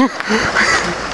アハハハ。